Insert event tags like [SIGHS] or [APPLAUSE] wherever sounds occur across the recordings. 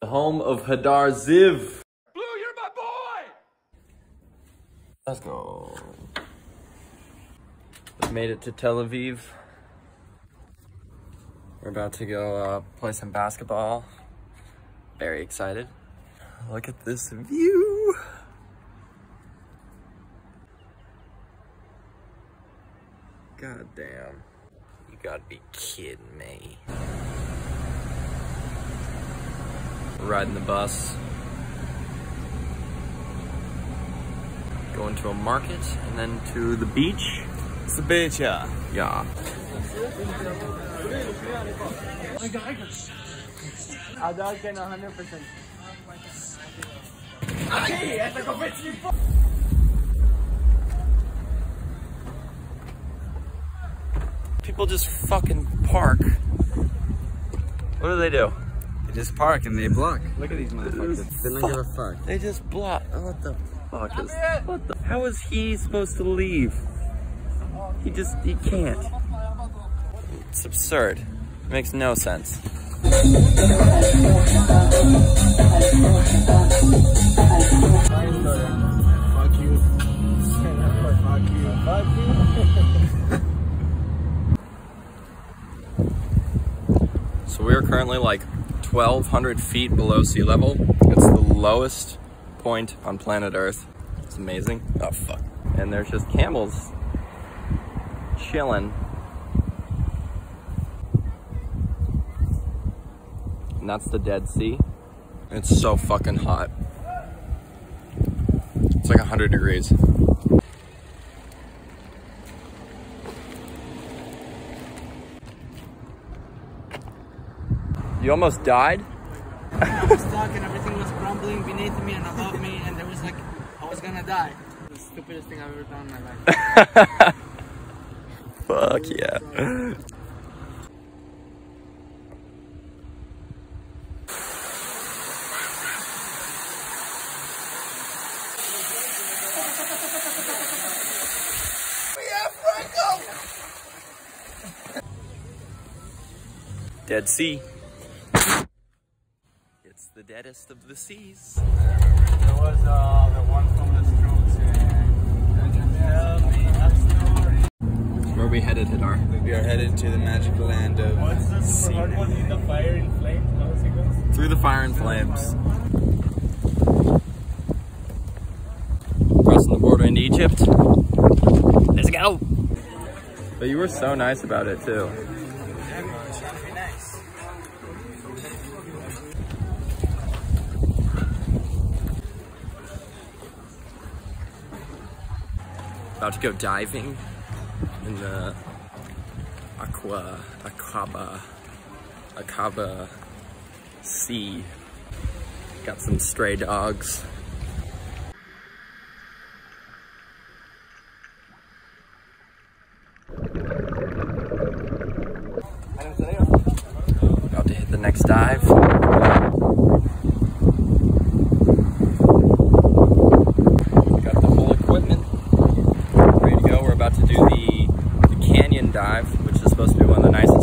The home of Hadar Ziv. Blue, you're my boy! Let's go. Just made it to Tel Aviv. We're about to go uh, play some basketball. Very excited. Look at this view. God damn. You gotta be kidding me. Riding the bus. Going to a market and then to the beach. It's the beach, yeah. Yeah. Adult can 100%. People just fucking park. What do they do? They just park and they block. Look at these motherfuckers. They don't give a fuck. They just block. What the fuck is? What the? How is he supposed to leave? He just he can't. It's absurd. It makes no sense. So we are currently like 1,200 feet below sea level. It's the lowest point on planet Earth. It's amazing. Oh fuck. And there's just camels chilling. And that's the Dead Sea. It's so fucking hot. It's like 100 degrees. You almost died? I was stuck and everything was crumbling beneath me and above me and there was like, I was gonna die. The stupidest thing I've ever done in my life. [LAUGHS] Fuck yeah. Dead Sea. It's the deadest of the seas. There was uh, the one from the Strokes Tell me a story. Where are we headed, Hadar? We are headed to the magical land of sea. The fire in flames? Through the fire and flames. Crossing the border into Egypt. Let's go! But you were so nice about it too. About to go diving in the aqua, Aqaba, Aqaba sea. Got some stray dogs. About to hit the next dive. Got the whole equipment ready to go. We're about to do the, the canyon dive, which is supposed to be one of the nicest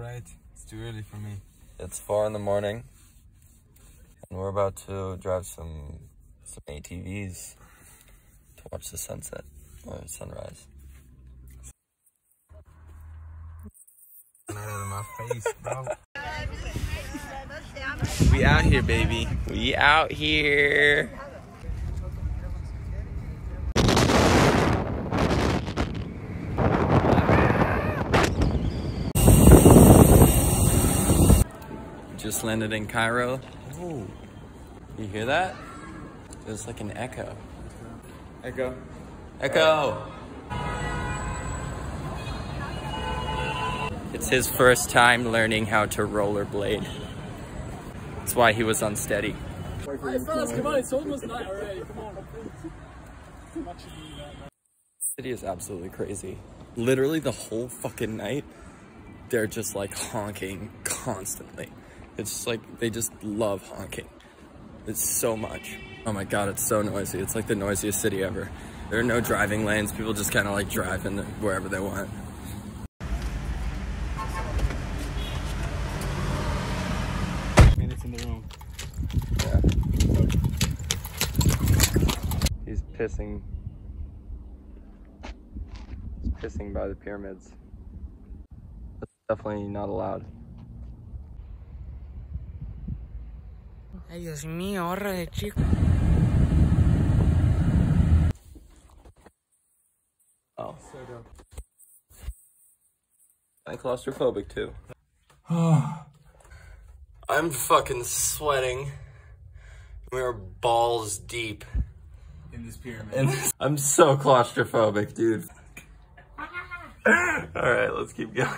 bright. It's too early for me. It's four in the morning, and we're about to drive some some ATVs to watch the sunset or sunrise. Out of my face, bro. [LAUGHS] we out here, baby. We out here. Just landed in Cairo. Oh, you hear that? There's like an echo. Echo. Echo. It's his first time learning how to rollerblade. That's why he was unsteady. Alright, fellas, come on, it's almost night already. Come on. City is absolutely crazy. Literally the whole fucking night, they're just like honking constantly. It's like they just love honking. It's so much. Oh my god, it's so noisy. It's like the noisiest city ever. There are no driving lanes. People just kind of like drive in wherever they want. Minutes in the room. Yeah. He's pissing. He's pissing by the pyramids. That's definitely not allowed. Ay, Dios mío, ahorra de chico. Oh. I'm claustrophobic too. [SIGHS] I'm fucking sweating. We are balls deep. In this pyramid. And I'm so claustrophobic, dude. [LAUGHS] Alright, let's keep going.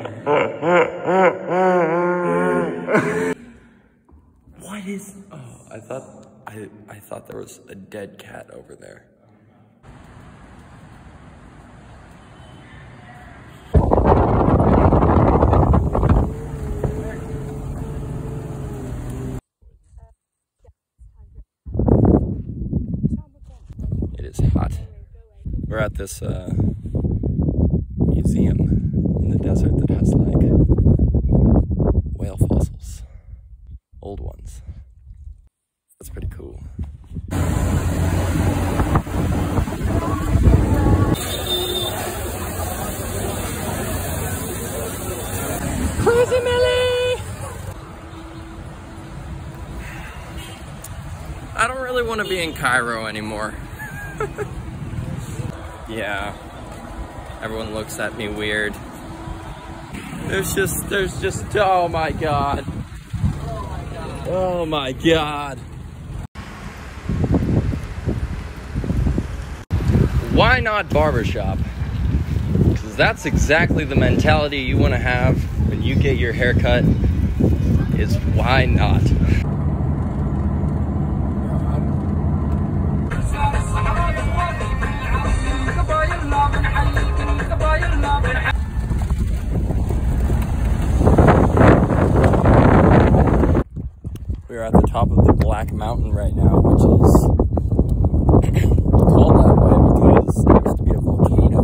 What is Oh, I thought I I thought there was a dead cat over there. It is hot. We're at this uh, museum in the desert that has like whale fossils, old ones. That's pretty cool. Crazy Millie! I don't really want to be in Cairo anymore. [LAUGHS] yeah. Everyone looks at me weird. There's just, there's just, oh my god. Oh my god. Why not barbershop? Because that's exactly the mentality you want to have when you get your hair cut. Is why not? We are at the top of the Black Mountain right now, which is called that way because there used to be a volcano.